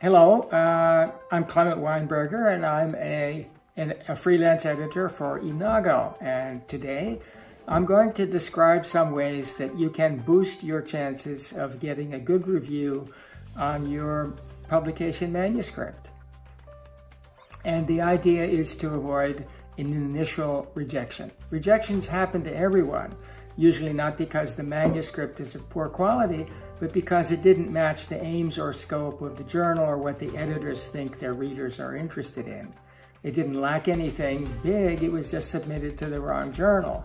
Hello, uh, I'm Clement Weinberger and I'm a, an, a freelance editor for Enago. And today I'm going to describe some ways that you can boost your chances of getting a good review on your publication manuscript. And the idea is to avoid an initial rejection. Rejections happen to everyone, usually not because the manuscript is of poor quality, but because it didn't match the aims or scope of the journal or what the editors think their readers are interested in. It didn't lack anything big, it was just submitted to the wrong journal.